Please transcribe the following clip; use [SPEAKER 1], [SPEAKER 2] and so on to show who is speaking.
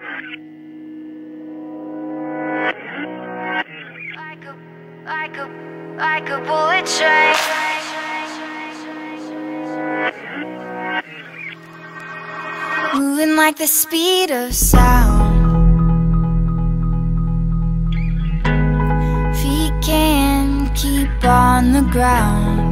[SPEAKER 1] Like a, like a, like a bullet train. Moving like the speed of sound. Feet can't keep on the ground.